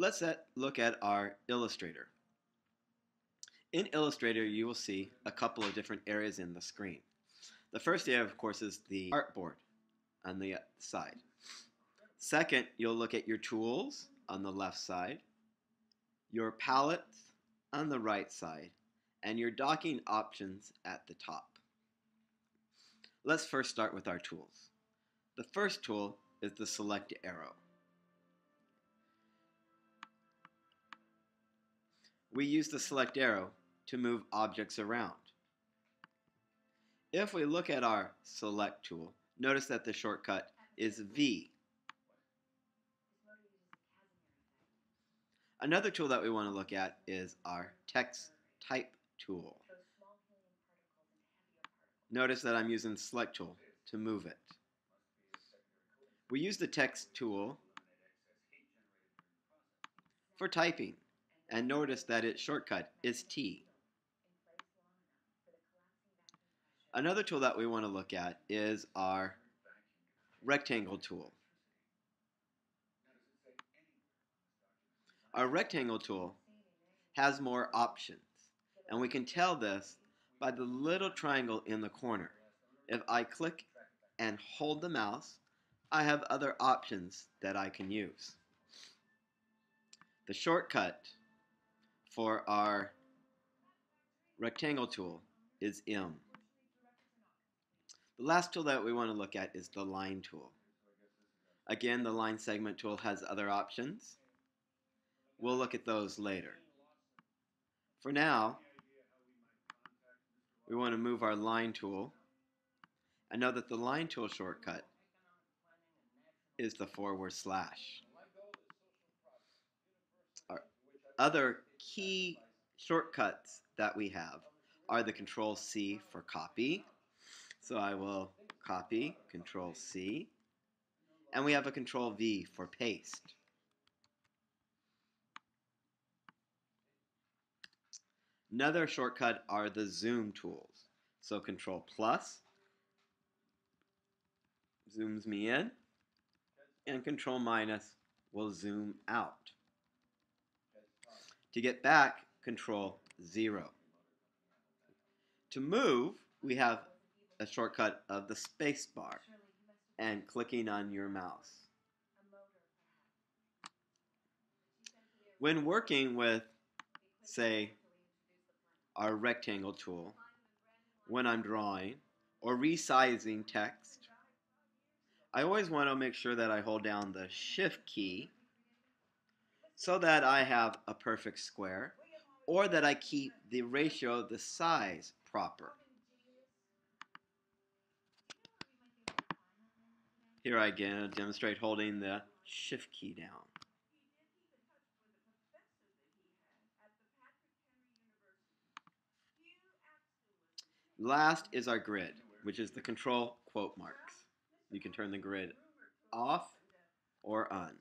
Let's look at our Illustrator. In Illustrator, you will see a couple of different areas in the screen. The first area, of course, is the artboard on the uh, side. Second, you'll look at your tools on the left side, your palettes on the right side, and your docking options at the top. Let's first start with our tools. The first tool is the select arrow. We use the select arrow to move objects around. If we look at our select tool, notice that the shortcut is V. Another tool that we want to look at is our text type tool. Notice that I'm using select tool to move it. We use the text tool for typing and notice that its shortcut is T. Another tool that we want to look at is our rectangle tool. Our rectangle tool has more options and we can tell this by the little triangle in the corner. If I click and hold the mouse, I have other options that I can use. The shortcut for our rectangle tool is M. The last tool that we want to look at is the line tool. Again, the line segment tool has other options. We'll look at those later. For now, we want to move our line tool. I know that the line tool shortcut is the forward slash. Our other key shortcuts that we have are the control C for copy. So I will copy, control C. And we have a control V for paste. Another shortcut are the zoom tools. So control plus zooms me in and control minus will zoom out. To get back, control 0. To move, we have a shortcut of the space bar and clicking on your mouse. When working with, say, our rectangle tool, when I'm drawing, or resizing text, I always want to make sure that I hold down the shift key so that I have a perfect square or that I keep the ratio, the size proper. Here I again demonstrate holding the shift key down. Last is our grid, which is the control quote marks. You can turn the grid off or on.